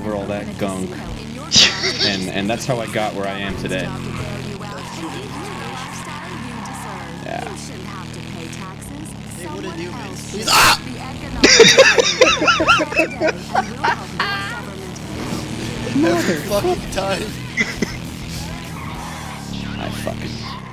over all that gunk, and and that's how I got where I am today. Yeah. Hey. Ah! Every fucking time. I fucking